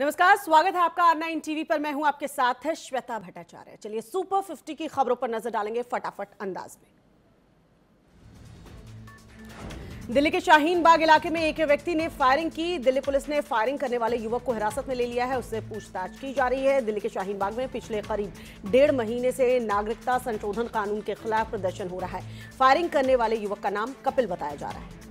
नमस्कार, स्वागत है आपका आर नाइन टीवी पर। मैं हूँ आपके साथ है श्वेता भट्टाचार्य। चलिए, सुपर 50 की खबरों पर नज़र डालेंगे फटाफट अंदाज में। दिल्ली के शाहीन बाग इलाके में एक व्यक्ति ने फायरिंग की। दिल्ली पुलिस ने फायरिंग करने वाले युवक को हिरासत में ले लिया है, उससे पूछताछ की जा रही है। दिल्ली के शाहीन बाग में पिछले करीब डेढ़ महीने से नागरिकता संशोधन कानून के खिलाफ प्रदर्शन हो रहा है। फायरिंग करने वाले युवक का नाम कपिल बताया जा रहा है।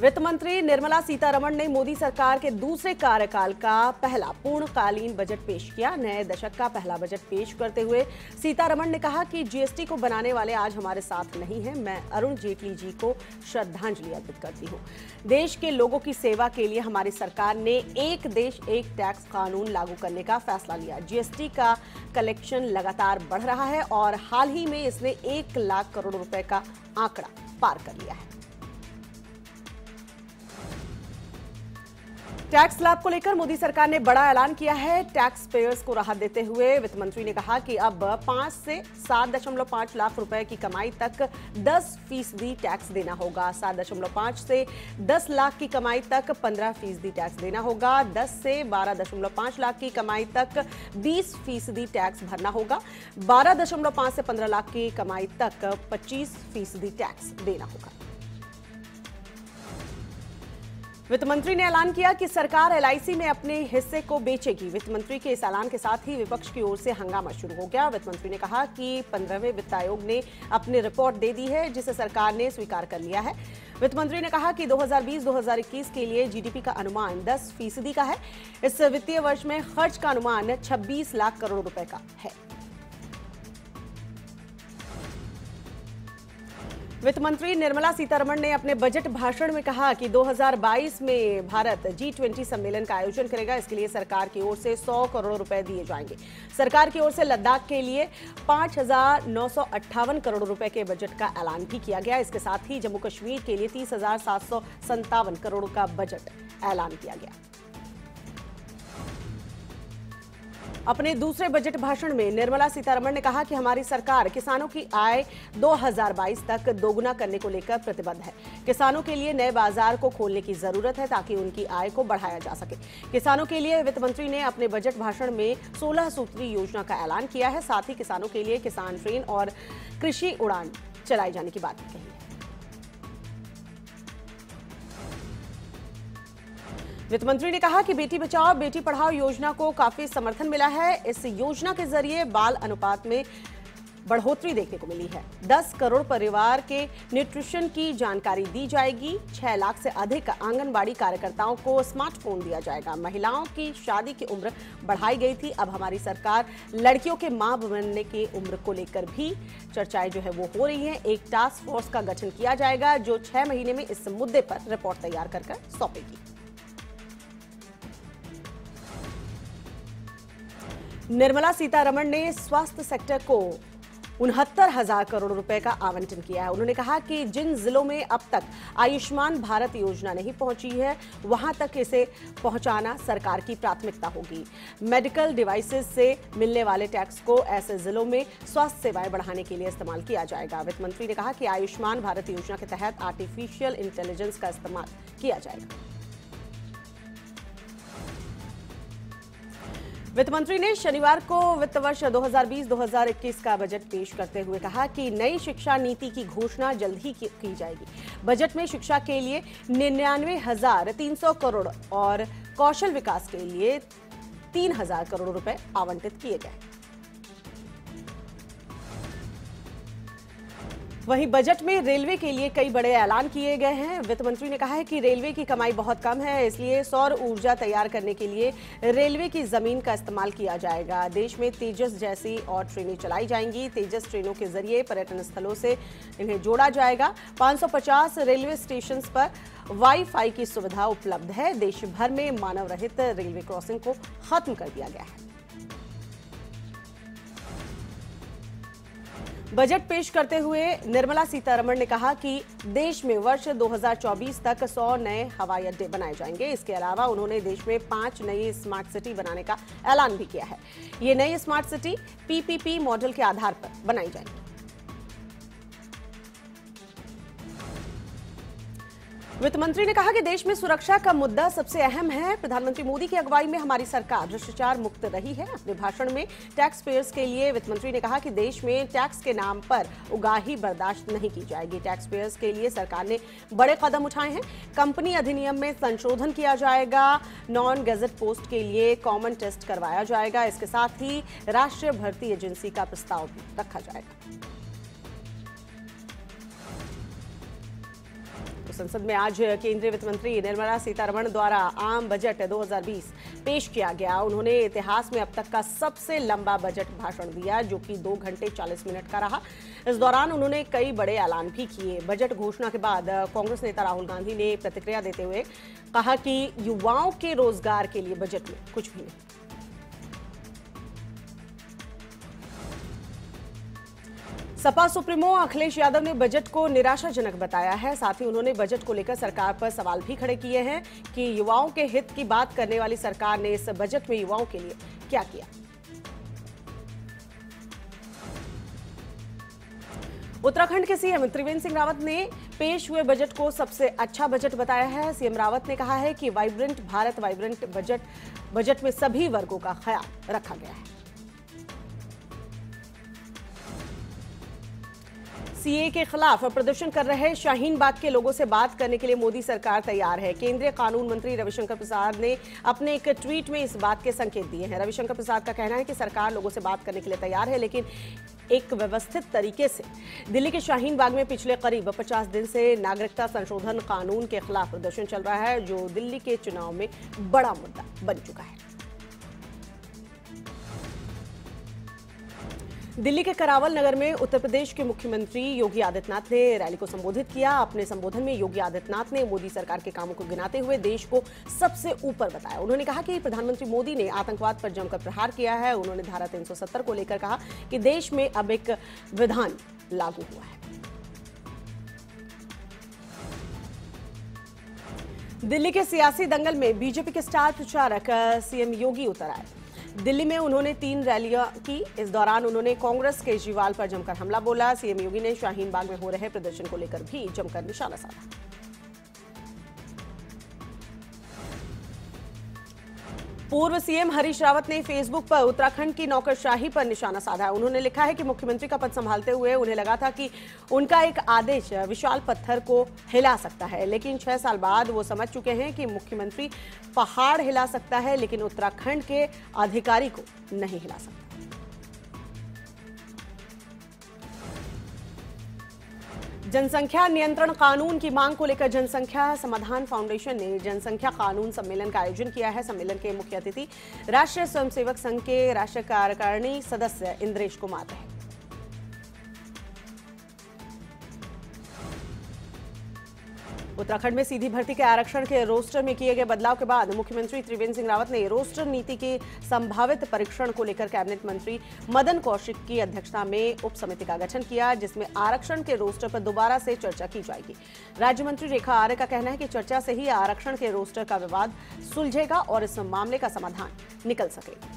वित्त मंत्री निर्मला सीतारमण ने मोदी सरकार के दूसरे कार्यकाल का पहला पूर्णकालीन बजट पेश किया। नए दशक का पहला बजट पेश करते हुए सीतारमण ने कहा कि जीएसटी को बनाने वाले आज हमारे साथ नहीं हैं। मैं अरुण जेटली जी को श्रद्धांजलि अर्पित करती हूँ। देश के लोगों की सेवा के लिए हमारी सरकार ने एक देश, एक टैक्स कानून लागू करने का फैसला लिया। जीएसटी का कलेक्शन लगातार बढ़ रहा है और हाल ही में इसने एक लाख करोड़ रुपए का आंकड़ा पार कर लिया है। टैक्स लाभ को लेकर मोदी सरकार ने बड़ा ऐलान किया है। टैक्स पेयर्स को राहत देते हुए वित्त मंत्री ने कहा कि अब पाँच से सात दशमलव पाँच लाख रुपए की कमाई तक दस फ़ीसदी टैक्स देना होगा। सात दशमलव पाँच से दस लाख की कमाई तक पंद्रह फ़ीसदी टैक्स देना होगा। दस से बारह दशमलव पाँच लाख की कमाई तक बीस फ़ीसदी टैक्स भरना होगा। बारह दशमलव पाँच से पंद्रह लाख की कमाई तक पच्चीस फ़ीसदी टैक्स देना होगा। वित्त मंत्री ने ऐलान किया कि सरकार एलआईसी में अपने हिस्से को बेचेगी। वित्त मंत्री के इस ऐलान के साथ ही विपक्ष की ओर से हंगामा शुरू हो गया। वित्त मंत्री ने कहा कि पंद्रहवें वित्त आयोग ने अपनी रिपोर्ट दे दी है, जिसे सरकार ने स्वीकार कर लिया है। वित्त मंत्री ने कहा कि 2020-2021 के लिए जीडीपी का अनुमान 10 फ़ीसदी का है। इस वित्तीय वर्ष में खर्च का अनुमान 26 लाख करोड़ रुपए का है। वित्त मंत्री निर्मला सीतारमण ने अपने बजट भाषण में कहा कि 2022 में भारत जी ट्वेंटी सम्मेलन का आयोजन करेगा। इसके लिए सरकार की ओर से 100 करोड़ रुपए दिए जाएँगे। सरकार की ओर से लद्दाख के लिए पाँच करोड़ रुपए के बजट का ऐलान भी किया गया। इसके साथ ही जम्मू कश्मीर के लिए तीस करोड़ का बजट ऐलान किया गया। अपने दूसरे बजट भाषण में निर्मला सीतारमण ने कहा कि हमारी सरकार किसानों की आय 2022 तक दोगुना करने को लेकर प्रतिबद्ध है। किसानों के लिए नए बाज़ार को खोलने की ज़रूरत है ताकि उनकी आय को बढ़ाया जा सके। किसानों के लिए वित्त मंत्री ने अपने बजट भाषण में 16 सूत्री योजना का ऐलान किया है। साथ ही किसानों के लिए किसान ट्रेन और कृषि उड़ान चलाए जाने की बात कही। वित्त मंत्री ने कहा कि बेटी बचाओ, बेटी पढ़ाओ योजना को काफ़ी समर्थन मिला है। इस योजना के ज़रिए बाल अनुपात में बढ़ोतरी देखने को मिली है। 10 करोड़ परिवार के न्यूट्रिशन की जानकारी दी जाएगी। 6 लाख से अधिक आंगनबाड़ी कार्यकर्ताओं को स्मार्टफ़ोन दिया जाएगा। महिलाओं की शादी की उम्र बढ़ाई गई थी। अब हमारी सरकार लड़कियों के माँ बनने की उम्र को लेकर भी चर्चाएँ जो है वो हो रही हैं। एक टास्क फोर्स का गठन किया जाएगा, जो छह महीने में इस मुद्दे पर रिपोर्ट तैयार कर सौंपेगी। निर्मला सीतारमण ने स्वास्थ्य सेक्टर को उनहत्तर हज़ार करोड़ रुपए का आवंटन किया है। उन्होंने कहा कि जिन जिलों में अब तक आयुष्मान भारत योजना नहीं पहुँची है, वहाँ तक इसे पहुंचाना सरकार की प्राथमिकता होगी। मेडिकल डिवाइसेस से मिलने वाले टैक्स को ऐसे जिलों में स्वास्थ्य सेवाएँ बढ़ाने के लिए इस्तेमाल किया जाएगा। वित्त मंत्री ने कहा कि आयुष्मान भारत योजना के तहत आर्टिफिशियल इंटेलिजेंस का इस्तेमाल किया जाएगा। वित्त मंत्री ने शनिवार को वित्त वर्ष 2020-2021 का बजट पेश करते हुए कहा कि नई शिक्षा नीति की घोषणा जल्द ही की, जाएगी। बजट में शिक्षा के लिए निन्यानवे हज़ार तीन सौ करोड़ और कौशल विकास के लिए तीन हज़ार करोड़ रुपए आवंटित किए गए। वहीं बजट में रेलवे के लिए कई बड़े ऐलान किए गए हैं। वित्त मंत्री ने कहा है कि रेलवे की कमाई बहुत कम है, इसलिए सौर ऊर्जा तैयार करने के लिए रेलवे की ज़मीन का इस्तेमाल किया जाएगा। देश में तेजस जैसी और ट्रेनें चलाई जाएँगी। तेजस ट्रेनों के ज़रिए पर्यटन स्थलों से इन्हें जोड़ा जाएगा। 550 रेलवे स्टेशन पर वाईफाई की सुविधा उपलब्ध है। देश भर में मानव रहित रेलवे क्रॉसिंग को खत्म कर दिया गया है। बजट पेश करते हुए निर्मला सीतारमण ने कहा कि देश में वर्ष 2024 तक 100 नए हवाई अड्डे बनाए जाएँगे। इसके अलावा उन्होंने देश में पाँच नई स्मार्ट सिटी बनाने का ऐलान भी किया है। ये नई स्मार्ट सिटी पीपीपी मॉडल के आधार पर बनाई जाएँगी। वित्त मंत्री ने कहा कि देश में सुरक्षा का मुद्दा सबसे अहम है। प्रधानमंत्री मोदी की अगुवाई में हमारी सरकार भ्रष्टाचार मुक्त रही है। अपने भाषण में टैक्स पेयर्स के लिए वित्त मंत्री ने कहा कि देश में टैक्स के नाम पर उगाही बर्दाश्त नहीं की जाएगी। टैक्स पेयर्स के लिए सरकार ने बड़े कदम उठाए हैं। कंपनी अधिनियम में संशोधन किया जाएगा। नॉन गजट पोस्ट के लिए कॉमन टेस्ट करवाया जाएगा। इसके साथ ही राष्ट्रीय भर्ती एजेंसी का प्रस्ताव भी रखा जाएगा। संसद में आज केंद्रीय वित्त मंत्री निर्मला सीतारमण द्वारा आम बजट 2020 पेश किया गया। उन्होंने इतिहास में अब तक का सबसे लंबा बजट भाषण दिया, जो कि दो घंटे 40 मिनट का रहा। इस दौरान उन्होंने कई बड़े ऐलान भी किए। बजट घोषणा के बाद कांग्रेस नेता राहुल गांधी ने प्रतिक्रिया देते हुए कहा कि युवाओं के रोज़गार के लिए बजट में कुछ भी नहीं। सपा सुप्रीमो अखिलेश यादव ने बजट को निराशाजनक बताया है। साथ ही उन्होंने बजट को लेकर सरकार पर सवाल भी खड़े किए हैं कि युवाओं के हित की बात करने वाली सरकार ने इस बजट में युवाओं के लिए क्या किया? उत्तराखंड के सीएम त्रिवेंद्र सिंह रावत ने पेश हुए बजट को सबसे अच्छा बजट बताया है। सीएम रावत ने कहा है कि vibrant Bharat, vibrant budget budget में सभी वर्गों का ख्याल रखा गया है। सीए के खिलाफ प्रदर्शन कर रहे शाहीन बाग के लोगों से बात करने के लिए मोदी सरकार तैयार है। केंद्रीय कानून मंत्री रविशंकर प्रसाद ने अपने एक ट्वीट में इस बात के संकेत दिए हैं। रविशंकर प्रसाद का कहना है कि सरकार लोगों से बात करने के लिए तैयार है, लेकिन एक व्यवस्थित तरीके से। दिल्ली के शाहीन बाग में पिछले करीब 50 दिन से नागरिकता संशोधन कानून के खिलाफ प्रदर्शन चल रहा है, जो दिल्ली के चुनाव में बड़ा मुद्दा बन चुका है। दिल्ली के करावल नगर में उत्तर प्रदेश के मुख्यमंत्री योगी आदित्यनाथ ने रैली को संबोधित किया। अपने संबोधन में योगी आदित्यनाथ ने मोदी सरकार के कामों को गिनाते हुए देश को सबसे ऊपर बताया। उन्होंने कहा कि प्रधानमंत्री मोदी ने आतंकवाद पर जमकर प्रहार किया है। उन्होंने धारा 370 को लेकर कहा कि देश में अब एक विधान लागू हुआ है। दिल्ली के सियासी दंगल में बीजेपी के स्टार प्रचारक, सीएम योगी उतर आए। दिल्ली में उन्होंने तीन रैलियाँ की। इस दौरान उन्होंने कांग्रेस केजरीवाल पर जमकर हमला बोला। सीएम योगी ने शाहीन बाग में हो रहे प्रदर्शन को लेकर भी जमकर निशाना साधा। पूर्व सीएम हरीश रावत ने फेसबुक पर उत्तराखंड की नौकरशाही पर निशाना साधा उन्होंने लिखा है कि मुख्यमंत्री का पद संभालते हुए उन्हें लगा था कि उनका एक आदेश विशाल पत्थर को हिला सकता है। लेकिन छह साल बाद वो समझ चुके हैं कि मुख्यमंत्री पहाड़ हिला सकता है, लेकिन उत्तराखंड के अधिकारी को नहीं हिला सकता। जनसंख्या नियंत्रण कानून की मांग को लेकर जनसंख्या समाधान फाउंडेशन ने जनसंख्या कानून सम्मेलन का आयोजन किया है। सम्मेलन के मुख्य अतिथि राष्ट्रीय स्वयंसेवक संघ के राष्ट्रीय कार्यकारिणी सदस्य इंद्रेश कुमार रहे। उत्तराखंड में सीधी भर्ती के आरक्षण के रोस्टर में किए गए बदलाव के बाद मुख्यमंत्री त्रिवेंद्र सिंह रावत ने रोस्टर नीति के संभावित परीक्षण को लेकर कैबिनेट मंत्री मदन कौशिक की अध्यक्षता में उप समिति का गठन किया, जिसमें आरक्षण के रोस्टर पर दोबारा से चर्चा की जाएगी। राज्य मंत्री रेखा आर्य का कहना है कि चर्चा से ही आरक्षण के रोस्टर का विवाद सुलझेगा और इस मामले का समाधान निकल सकेगा।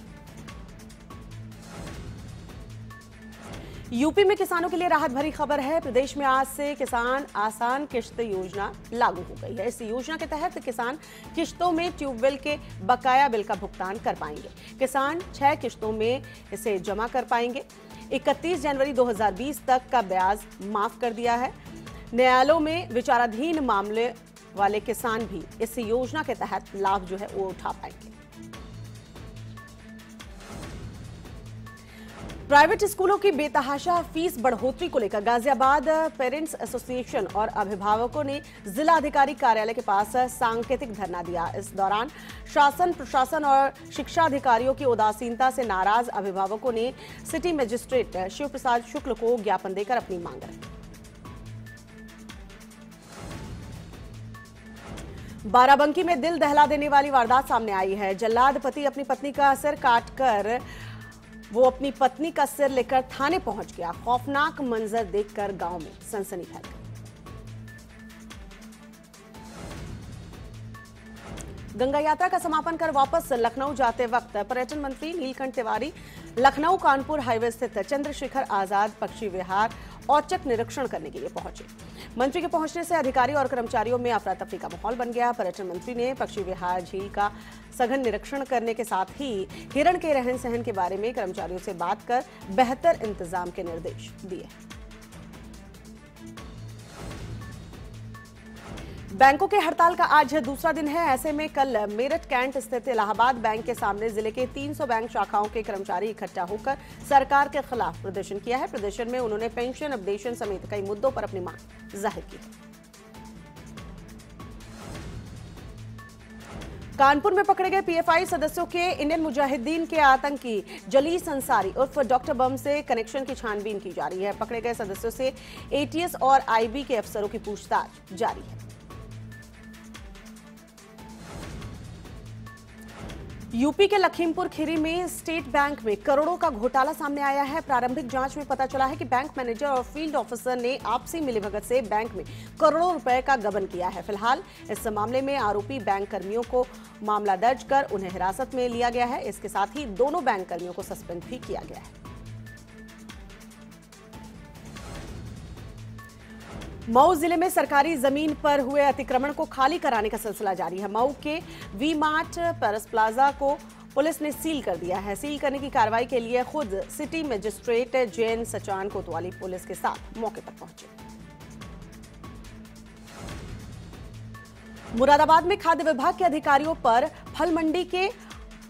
यूपी में किसानों के लिए राहत भरी खबर है। प्रदेश में आज से किसान आसान किश्त योजना लागू हो गई है। इस योजना के तहत किसान किश्तों में ट्यूबवेल के बकाया बिल का भुगतान कर पाएँगे। किसान छह किश्तों में इसे जमा कर पाएँगे। 31 जनवरी 2020 तक का ब्याज माफ़ कर दिया है। न्यायालयों में विचाराधीन मामले वाले किसान भी इस योजना के तहत लाभ जो है वो उठा पाएँगे। प्राइवेट स्कूलों की बेतहाशा फ़ीस बढ़ोतरी को लेकर गाजियाबाद पेरेंट्स एसोसिएशन और अभिभावकों ने जिला अधिकारी कार्यालय के पास सांकेतिक धरना दिया। इस दौरान शासन, प्रशासन और शिक्षा अधिकारियों की उदासीनता से नाराज़ अभिभावकों ने सिटी मजिस्ट्रेट शिव प्रसाद शुक्ल को ज्ञापन देकर अपनी मांग रखी। बाराबंकी में दिल दहला देने वाली वारदात सामने आई है। जल्लाद पति अपनी पत्नी का सिर काटकर वो अपनी पत्नी का सिर लेकर थाने पहुँच गया। खौफनाक मंजर देखकर गाँव में सनसनी फैल गई। गंगा यात्रा का समापन कर वापस लखनऊ जाते वक्त पर्यटन मंत्री नीलकंठ तिवारी, लखनऊ कानपुर हाईवे स्थित चंद्रशेखर आज़ाद, पक्षी विहार औचक निरीक्षण करने के लिए पहुँचे। मंत्री के पहुँचने से अधिकारी और कर्मचारियों में अफरा तफरी का माहौल बन गया। पर्यटन मंत्री ने पक्षी विहार झील का सघन निरीक्षण करने के साथ ही हिरण के रहन सहन के बारे में कर्मचारियों से बात कर बेहतर इंतज़ाम के निर्देश दिए। बैंकों के हड़ताल का आज दूसरा दिन है। ऐसे में कल मेरठ, कैंट स्थित इलाहाबाद बैंक के सामने ज़िले के 300 बैंक शाखाओं के कर्मचारी इकट्ठा होकर सरकार के खिलाफ प्रदर्शन किया है। प्रदर्शन में उन्होंने पेंशन, अपडेशन समेत कई मुद्दों पर अपनी मांग ज़ाहिर की। कानपुर में पकड़े गए पीएफआई सदस्यों के इंडियन मुजाहिदीन के आतंकी जलीस अंसारी उर्फ़ डॉक्टर बम से कनेक्शन की छानबीन की जा रही है। पकड़े गए सदस्यों से एटीएस और आईबी के अफसरों की पूछताछ जारी है। यूपी के लखीमपुर खीरी में स्टेट बैंक में करोड़ों का घोटाला सामने आया है। प्रारंभिक जाँच में पता चला है कि बैंक मैनेजर और फ़ील्ड ऑफिसर ने आपसी मिलीभगत से बैंक में करोड़ों रुपए का गबन किया है। फ़िलहाल इस मामले में आरोपी बैंक कर्मियों को मामला दर्ज कर उन्हें हिरासत में लिया गया है। इसके साथ ही दोनों बैंक कर्मियों को सस्पेंड भी किया गया है। मऊ ज़िले में सरकारी ज़मीन पर हुए अतिक्रमण को खाली कराने का सिलसिला जारी है। मऊ के वी मार्ट पेरस प्लाजा को पुलिस ने सील कर दिया है। सील करने की कार्रवाई के लिए खुद सिटी मजिस्ट्रेट जैन सचान कोतवाली पुलिस के साथ मौके पर पहुँचे। मुरादाबाद में खाद्य विभाग के अधिकारियों पर फल मंडी के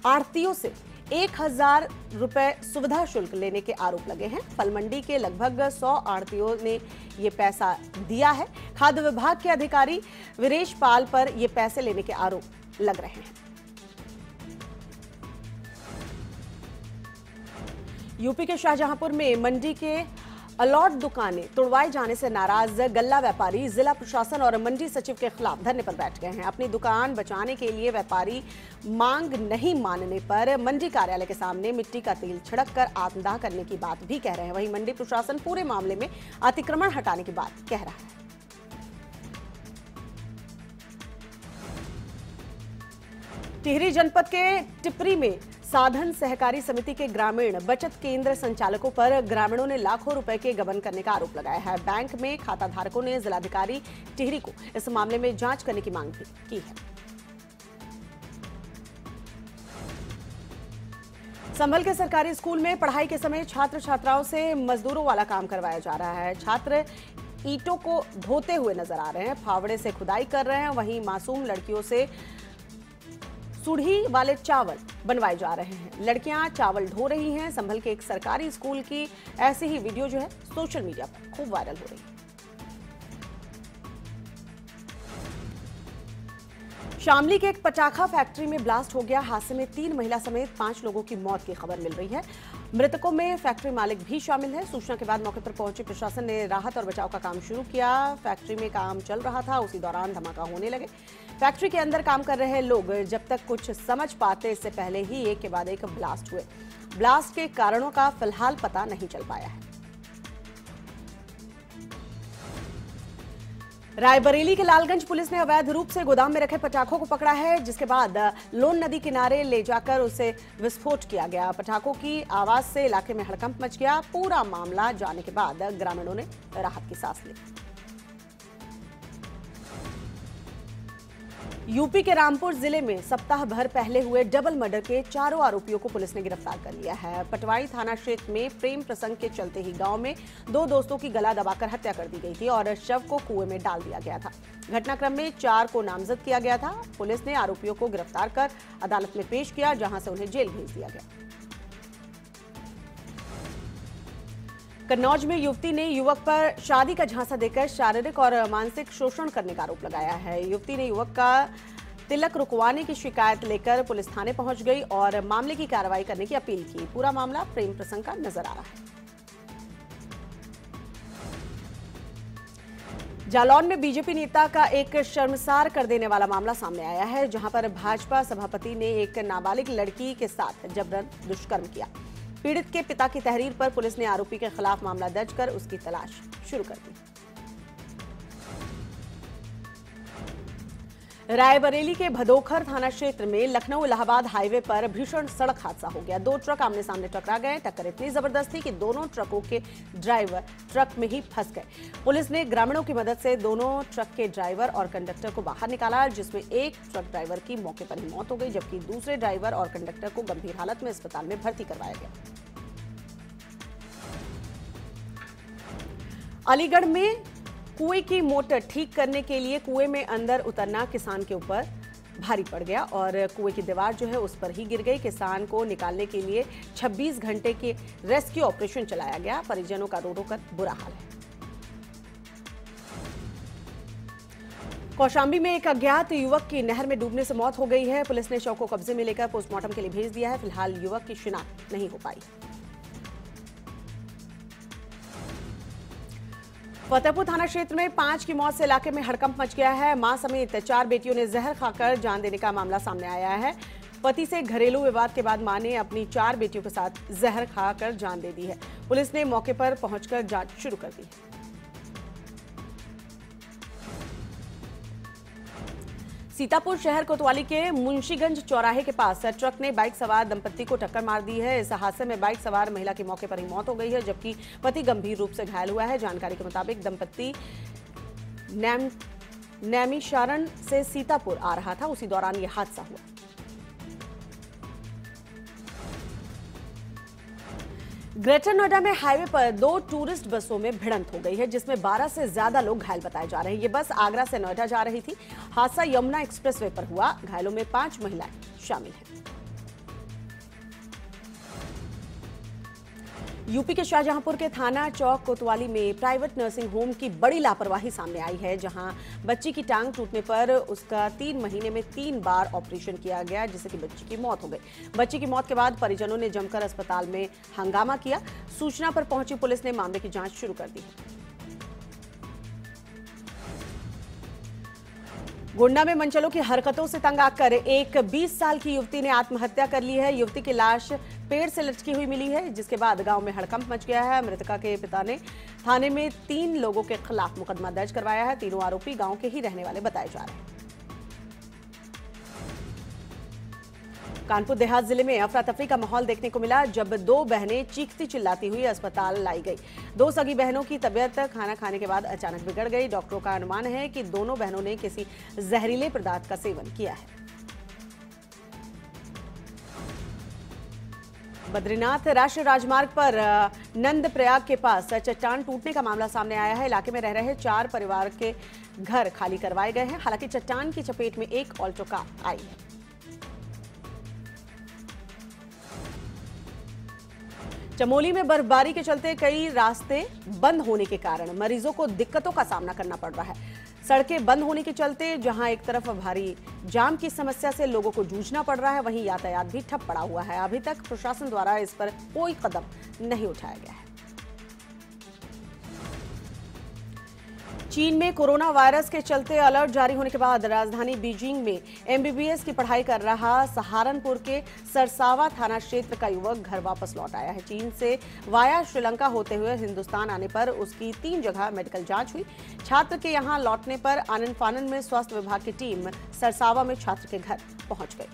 आड़तियों से एक हज़ार रुपए सुविधा शुल्क लेने के आरोप लगे हैं। फल मंडी के लगभग सौ आड़तियों ने ये पैसा दिया है। खाद्य विभाग के अधिकारी वीरेश पाल पर ये पैसे लेने के आरोप लग रहे हैं। यूपी के शाहजहांपुर में मंडी के अलॉट दुकानें तोड़वाए जाने से नाराज़ गल्ला व्यापारी, जिला प्रशासन और मंडी सचिव के खिलाफ धरने पर बैठ गए हैं। अपनी दुकान बचाने के लिए व्यापारी मांग नहीं मानने पर मंडी कार्यालय के सामने मिट्टी का तेल छिड़क कर आत्मदाह करने की बात भी कह रहे हैं। वहीं मंडी प्रशासन पूरे मामले में अतिक्रमण हटाने की बात कह रहा है। टिहरी जनपद के टिपरी में साधन सहकारी समिति के ग्रामीण बचत केंद्र संचालकों पर ग्रामीणों ने लाखों रुपए के गबन करने का आरोप लगाया है। बैंक में खाता धारकों ने जिलाधिकारी टिहरी को इस मामले में जाँच करने की मांग की है। संभल के सरकारी स्कूल में पढ़ाई के समय छात्र छात्राओं से मजदूरों वाला काम करवाया जा रहा है। छात्र ईटों को धोते हुए नज़र आ रहे हैं, फावड़े से खुदाई कर रहे हैं, वहीं मासूम लड़कियों से सुढ़ी वाले चावल बनवाए जा रहे हैं। लड़कियाँ चावल ढो रही हैं। संभल के एक सरकारी स्कूल की ऐसी ही वीडियो जो है सोशल मीडिया पर खूब वायरल हो रही है। शामली के एक पटाखा फैक्ट्री में ब्लास्ट हो गया। हादसे में तीन महिला समेत पाँच लोगों की मौत की खबर मिल रही है। मृतकों में फैक्ट्री मालिक भी शामिल है। सूचना के बाद मौके पर पहुँचे प्रशासन ने राहत और बचाव का काम शुरू किया। फैक्ट्री में काम चल रहा था, उसी दौरान धमाका होने लगे। फैक्ट्री के अंदर काम कर रहे लोग जब तक कुछ समझ पाते, इससे पहले ही एक के बाद एक ब्लास्ट हुए। ब्लास्ट के कारणों का फ़िलहाल पता नहीं चल पाया है। रायबरेली के लालगंज पुलिस ने अवैध रूप से गोदाम में रखे पटाखों को पकड़ा है, जिसके बाद लोन नदी किनारे ले जाकर उसे विस्फोट किया गया। पटाखों की आवाज़ से इलाके में हड़कंप मच गया। पूरा मामला जाने के बाद ग्रामीणों ने राहत की सांस ली। यूपी के रामपुर ज़िले में सप्ताह भर पहले हुए डबल मर्डर के चारों आरोपियों को पुलिस ने गिरफ़्तार कर लिया है। पटवाई थाना क्षेत्र में प्रेम प्रसंग के चलते ही गाँव में दो दोस्तों की गला दबाकर हत्या कर दी गई थी और शव को कुएँ में डाल दिया गया था। घटनाक्रम में चार को नामजद किया गया था। पुलिस ने आरोपियों को गिरफ़्तार कर अदालत में पेश किया, जहाँ से उन्हें जेल भेज दिया गया। कन्नौज में युवती ने युवक पर शादी का झांसा देकर शारीरिक और मानसिक शोषण करने का आरोप लगाया है। युवती ने युवक का तिलक रुकवाने की शिकायत लेकर पुलिस थाने पहुँच गई और मामले की कार्रवाई करने की अपील की। पूरा मामला प्रेम प्रसंग का नज़र आ रहा है। जालौन में बीजेपी नेता का एक शर्मसार कर देने वाला मामला सामने आया है, जहाँ पर भाजपा सभापति ने एक नाबालिग लड़की के साथ जबरन दुष्कर्म किया। पीड़ित के पिता की तहरीर पर पुलिस ने आरोपी के खिलाफ मामला दर्ज कर उसकी तलाश शुरू कर दी। रायबरेली के भदोखर थाना क्षेत्र में लखनऊ इलाहाबाद हाईवे पर भीषण सड़क हादसा हो गया। दो ट्रक आमने सामने टकरा गए। टक्कर इतनी ज़बरदस्त थी कि दोनों ट्रकों के ड्राइवर ट्रक में ही फंस गए। पुलिस ने ग्रामीणों की मदद से दोनों ट्रक के ड्राइवर और कंडक्टर को बाहर निकाला, जिसमें एक ट्रक ड्राइवर की मौके पर ही मौत हो गई, जबकि दूसरे ड्राइवर और कंडक्टर को गंभीर हालत में अस्पताल में भर्ती करवाया गया। अलीगढ़ में कुएँ की मोटर ठीक करने के लिए कुएँ में अंदर उतरना किसान के ऊपर भारी पड़ गया और कुएँ की दीवार जो है उस पर ही गिर गई। किसान को निकालने के लिए 26 घंटे के रेस्क्यू ऑपरेशन चलाया गया। परिजनों का रो रो कर बुरा हाल है। कौशाम्बी में एक अज्ञात युवक की नहर में डूबने से मौत हो गई है। पुलिस ने शव को कब्जे में लेकर पोस्टमार्टम के लिए भेज दिया है। फ़िलहाल युवक की शिनाख्त नहीं हो पाई। फतेहपुर थाना क्षेत्र में पाँच की मौत से इलाके में हड़कंप मच गया है। माँ समेत चार बेटियों ने जहर खाकर जान देने का मामला सामने आया है। पति से घरेलू विवाद के बाद माँ ने अपनी चार बेटियों के साथ जहर खाकर जान दे दी है। पुलिस ने मौके पर पहुंचकर जाँच शुरू कर दी है। सीतापुर शहर कोतवाली के मुंशीगंज चौराहे के पास ट्रक ने बाइक सवार दंपत्ति को टक्कर मार दी है। इस हादसे में बाइक सवार महिला की मौके पर ही मौत हो गई है, जबकि पति गंभीर रूप से घायल हुआ है। जानकारी के मुताबिक दंपत्ति नैम नैमिशारण से सीतापुर आ रहा था। उसी दौरान यह हादसा हुआ। ग्रेटर नोएडा में हाईवे पर दो टूरिस्ट बसों में भिड़ंत हो गई है, जिसमें 12 से ज़्यादा लोग घायल बताए जा रहे हैं। ये बस आगरा से नोएडा जा रही थी। हादसा यमुना एक्सप्रेसवे पर हुआ। घायलों में पाँच महिलाएँ शामिल हैं। यूपी के शाहजहांपुर के थाना चौक कोतवाली में प्राइवेट नर्सिंग होम की बड़ी लापरवाही सामने आई है, जहाँ बच्ची की टांग टूटने पर उसका तीन महीने में तीन बार ऑपरेशन किया गया, जिससे कि बच्ची की मौत हो गई। बच्ची की मौत के बाद परिजनों ने जमकर अस्पताल में हंगामा किया। सूचना पर पहुँची पुलिस ने मामले की जाँच शुरू कर दी है। गोंडा में मंचलों की हरकतों से तंग आकर एक 20 साल की युवती ने आत्महत्या कर ली है। युवती की लाश पेड़ से लटकी हुई मिली है, जिसके बाद गाँव में हड़कंप मच गया है। मृतका के पिता ने थाने में तीन लोगों के खिलाफ मुकदमा दर्ज करवाया है। तीनों आरोपी गाँव के ही रहने वाले बताए जा रहे हैं। कानपुर देहात ज़िले में अफरा तफरी का माहौल देखने को मिला जब दो बहनें चीखती चिल्लाती हुई अस्पताल लाई गई। दो सगी बहनों की तबियत खाना खाने के बाद अचानक बिगड़ गई। डॉक्टरों का अनुमान है कि दोनों बहनों ने किसी जहरीले पदार्थ का सेवन किया है। बद्रीनाथ राष्ट्रीय राजमार्ग पर नंद प्रयाग के पास चट्टान टूटने का मामला सामने आया है। इलाके में रह रहे चार परिवार के घर खाली करवाए गए हैं। हालाँकि चट्टान की चपेट में एक ऑल्टो कार आई है। चमोली में बर्फबारी के चलते कई रास्ते बंद होने के कारण मरीजों को दिक्कतों का सामना करना पड़ रहा है। सड़कें बंद होने के चलते जहाँ एक तरफ़ भारी जाम की समस्या से लोगों को जूझना पड़ रहा है, वहीं यातायात भी ठप पड़ा हुआ है। अभी तक प्रशासन द्वारा इस पर कोई कदम नहीं उठाया गया है। चीन में कोरोना वायरस के चलते अलर्ट जारी होने के बाद राजधानी बीजिंग में एमबीबीएस की पढ़ाई कर रहा सहारनपुर के सरसावा थाना क्षेत्र का युवक घर वापस लौट आया है। चीन से वाया श्रीलंका होते हुए हिंदुस्तान आने पर उसकी तीन जगह मेडिकल जाँच हुई। छात्र के यहाँ लौटने पर आनंद फानंद में स्वास्थ्य विभाग की टीम सरसावा में छात्र के घर पहुँच गई।